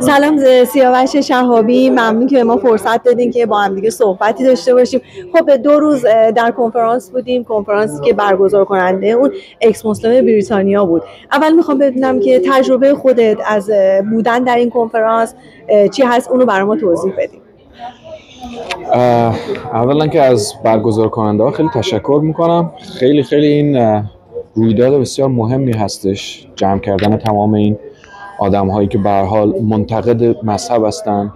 سلام سیاوش شهابی. ممنون که به ما فرصت دادین که با هم دیگه صحبتی داشته باشیم. خب دو روز در کنفرانس بودیم. کنفرانسی که برگزار کننده اون اکس مسلم بریتانیا بود. اول می‌خوام بدونم که تجربه خودت از بودن در این کنفرانس چی هست؟ اونو برای ما توضیح بدیم اولا که از برگزار کننده ها خیلی تشکر می‌کنم. خیلی خیلی این رویداد بسیار مهمی هستش جمع کردن تمام این آدم هایی که به حال منتقد مذهب هستن.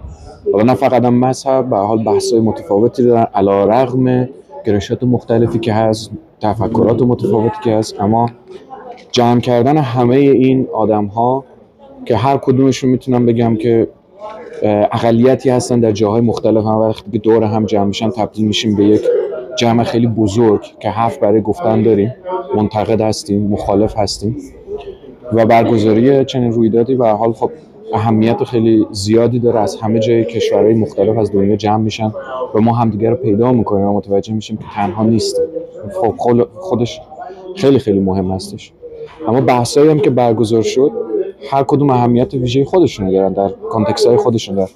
حالا نه فقط هم مذهب به حال بحث های متفاوتی دارن علا رغم گرایشات مختلفی که هست تفکرات متفاوتی که هست اما جمع کردن همه این آدم ها که هر کدومشون می‌تونم بگم که اقلیتی هستن در جاهای مختلف هم وقتی که دور هم جمع میشن تبدیل میشیم به یک جمع خیلی بزرگ که حرف برای گفتن داریم. منتقد هستیم مخالف هستیم و برگزاری چنین رویدادی و حال خب اهمیت خیلی زیادی داره. از همه جای کشورهای مختلف از دنیا جمع میشن و ما همدیگه رو پیدا می‌کنیم و متوجه میشیم که تنها نیستیم. خب خودش خیلی خیلی مهم هستش. اما بحثایی هم که برگزار شد هر کدوم اهمیت ویژه خودشون دارن در کانتکست های خودشون در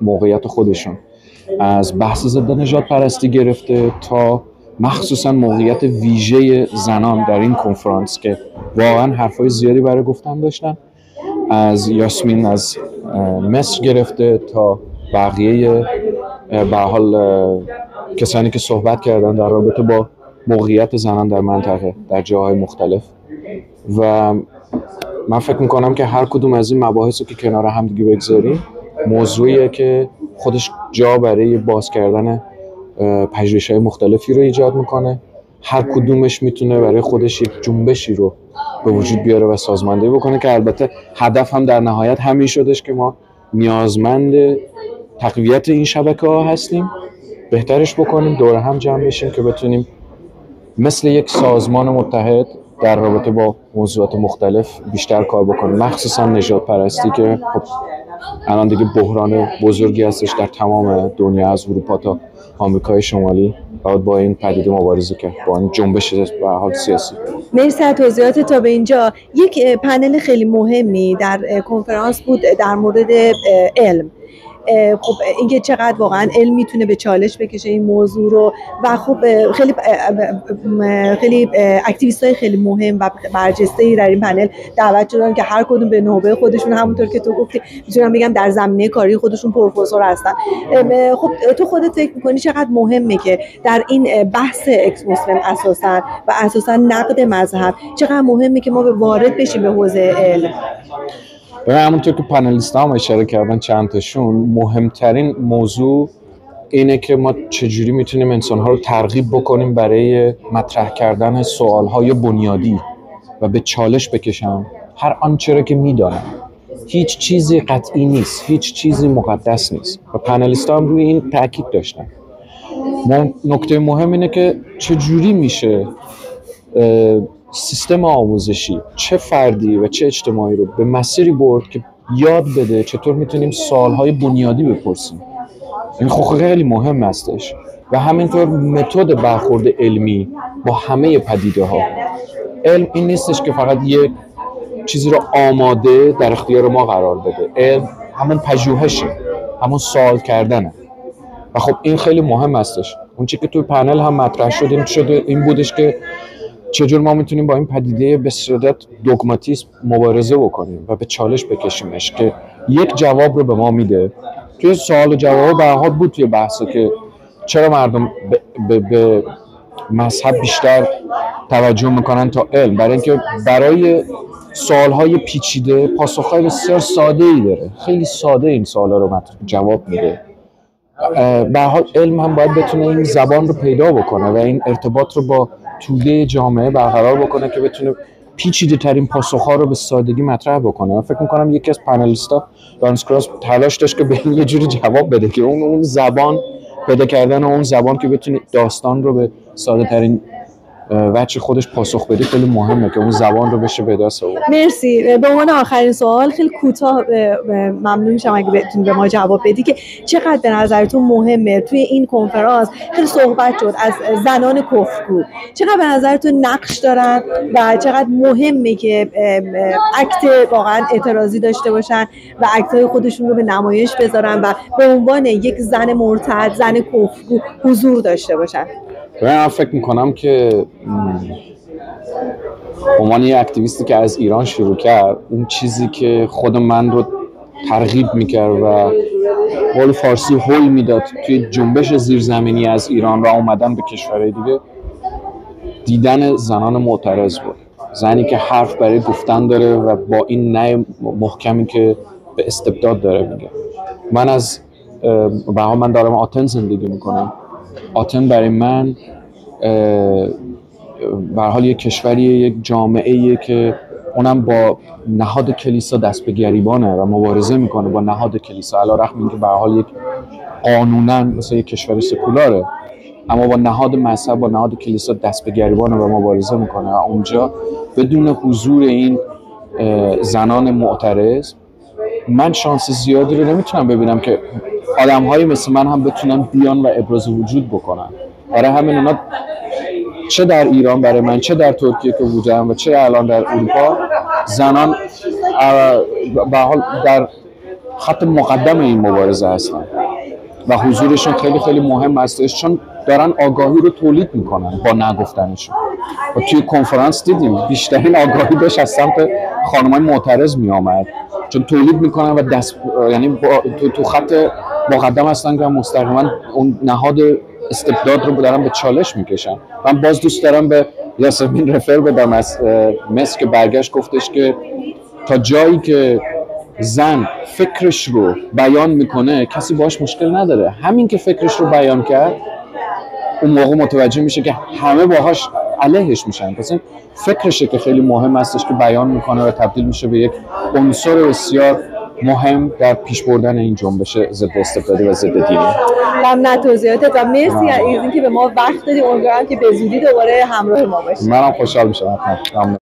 موقعیت خودشون. از بحث ضد نجات پرستی گرفته تا مخصوصا موقعیت ویژه زنان در این کنفرانس که واقعا حرفای زیادی برای گفتن داشتن. از یاسمین از مصر گرفته تا بقیه به حال کسانی که صحبت کردن در رابطه با موقعیت زنان در منطقه در جاهای مختلف. و من فکر می‌کنم که هر کدوم از این مباحث رو که کنار هم دیگه بگذاریم موضوعیه که خودش جا برای باز کردن پژوهش های مختلفی رو ایجاد می‌کنه. هر کدومش می‌تونه برای خودش یک جنبشی رو به وجود بیاره و سازماندهی بکنه که البته هدف هم در نهایت همین شدش که ما نیازمند تقویت این شبکه ها هستیم. بهترش بکنیم دور هم جمع بشیم که بتونیم مثل یک سازمان متحد در رابطه با موضوعات مختلف بیشتر کار بکنیم مخصوصا نجات پرستی که خب الان دیگه بحران بزرگی هستش در تمام دنیا از اروپا تا آمریکای شمالی. باید با این پدیده مبارزه کرد با این جنبش به حال سیاسی. مرسی از توضیحات تا به اینجا. یک پنل خیلی مهمی در کنفرانس بود در مورد علم. خب اینکه چقدر واقعا علم می‌تونه به چالش بکشه این موضوع رو و خب خیلی خیلی اکتیویست های خیلی مهم و برجسته ای در این پنل دعوت شدن که هر کدوم به نوبه خودشون همونطور که تو گفتی می‌تونم بگم در زمینه کاری خودشون پروفسور هستن. خب تو خودت فکر می‌کنی چقدر مهمه که در این بحث اکس اساسا و اساسا نقد مذهب چقدر مهمه که ما وارد بشیم به حوزه علم؟ و همونطور که پنلیست هم اشاره کردن چند تاشون مهمترین موضوع اینه که ما چجوری می‌تونیم انسانها رو ترغیب بکنیم برای مطرح کردن سوالهای بنیادی و به چالش بکشن. هر آنچه را که می‌دانن. هیچ چیزی قطعی نیست. هیچ چیزی مقدس نیست. و پنلیست هم روی این تاکید داشتن. نکته مهم اینه که چجوری میشه سیستم آموزشی چه فردی و چه اجتماعی رو به مسیری برد که یاد بده چطور می‌تونیم سالهای بنیادی بپرسیم. این خب خیلی مهم هستش. و همینطور متد برخورد علمی با همه پدیده ها علم این نیستش که فقط یک چیزی رو آماده در اختیار ما قرار بده. علم همون پژوهشه همون سوال کردنه. و خب این خیلی مهم هستش. اون چی که توی پنل هم مطرح شد شده این بودش که چجور ما می‌تونیم با این پدیده به صورت دوگماتیسم مبارزه بکنیم و به چالش بکشیمش که یک جواب رو به ما میده؟ توی سوال و جواب به بود توی بحثا که چرا مردم به, به مذهب بیشتر توجه می‌کنن تا علم؟ برای اینکه برای سوالهای پیچیده پاسخهای بسیار ساده ای داره. خیلی ساده این سوالا رو جواب میده. به حال علم هم باید بتونه این زبان رو پیدا بکنه و این ارتباط رو با توده جامعه برقرار بکنه که بتونه پیچیده ترین پاسخ رو به سادگی مطرح بکنه. من فکر می‌کنم یکی از پنلیستا دانس کراس تلاش داشت که به یه جوری جواب بده که اون اون زبان پیدا کردن اون زبان که بتونه داستان رو به ساده ترین وچه خودش پاسخ بده خیلی مهمه که اون زبان رو بشه به دست آورد. مرسی. به عنوان آخرین سوال خیلی کوتاه ممنون میشم اگه بتونی به ما جواب بدی که چقدر به نظرتون مهمه. توی این کنفرانس خیلی صحبت شد از زنان کفرگو. چقدر به نظرتون نقش دارن و چقدر مهمه که اکت واقعا اعتراضی داشته باشن و اکت خودشون رو به نمایش بذارن و به عنوان یک زن مرتد زن کفرگو حضور داشته باشن؟ من فکر می‌کنم که عنوان یه اکتیویستی که از ایران شروع کرد اون چیزی که خود من رو ترغیب می‌کرد و قول فارسی هول می‌داد توی جنبش زیرزمینی از ایران و اومدن به کشورهای دیگه دیدن زنان معترض بود. زنی که حرف برای گفتن داره و با این نه محکمی که به استبداد داره میگه. من از به من دارم آتن زندگی می‌کنم. آتن برای من به حال یک کشوری یک جامعه که اونم با نهاد کلیسا دست به گریبانه و مبارزه می‌کنه با نهاد کلیسا. علا رقم اینکه به حال یک قانونا مثل یک کشور سکولاره اما با نهاد مذهب با نهاد کلیسا دست به گریبانه و مبارزه می‌کنه. و اونجا بدون حضور این زنان معترض من شانس زیادی رو نمی‌تونم ببینم که آدم مثل من هم بتونن بیان و ابراز وجود بکنن. برای همین اونا چه در ایران برای من چه در ترکیه که بودم و چه الان در اروپا زنان به حال در خط مقدم این مبارزه هستن. و حضورشون خیلی خیلی مهم هستش چون دارن آگاهی رو تولید می‌کنن با نگفتنشون. و توی کنفرانس دیدیم بیشترین آگاهی داشت از سمت خانمای معترض می آمد چون تولید می‌کنن و دست یعنی تو, تو خط مقدم هستن که مستقیما اون نهاد استبداد رو دارن به چالش می‌کشن من باز دوست دارم به یاسمین رفر بدم از مصر که برگشت گفتش که تا جایی که زن فکرش رو بیان می‌کنه کسی باش مشکل نداره. همین که فکرش رو بیان کرد اون موقع متوجه میشه که همه باهاش علیهش میشن. پس این فکرشه که خیلی مهم هستش که بیان می‌کنه و تبدیل میشه به یک عنصر بسیار مهم در پیش بردن این جنبش ضد استبدادی و ضد دینی. ممنون توضیحاتت و مرسی از اینکه به ما وقت دادی. امیدوارم که به زودی دوباره همراه ما باشی. منم خوشحال میشم.